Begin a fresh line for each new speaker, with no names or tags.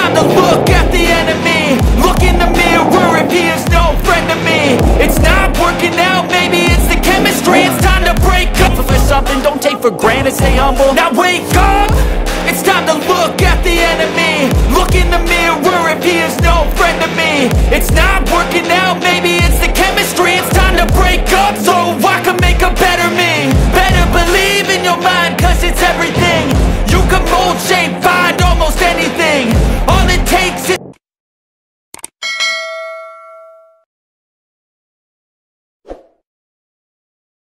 time to look at the enemy. Look in the mirror if he is no friend to me. It's not working out, maybe it's the chemistry. It's time to break up. For something, don't take for granted, stay humble. Now wake up, it's time to look at the enemy. Look in the mirror if he is no friend to me. It's not working out, maybe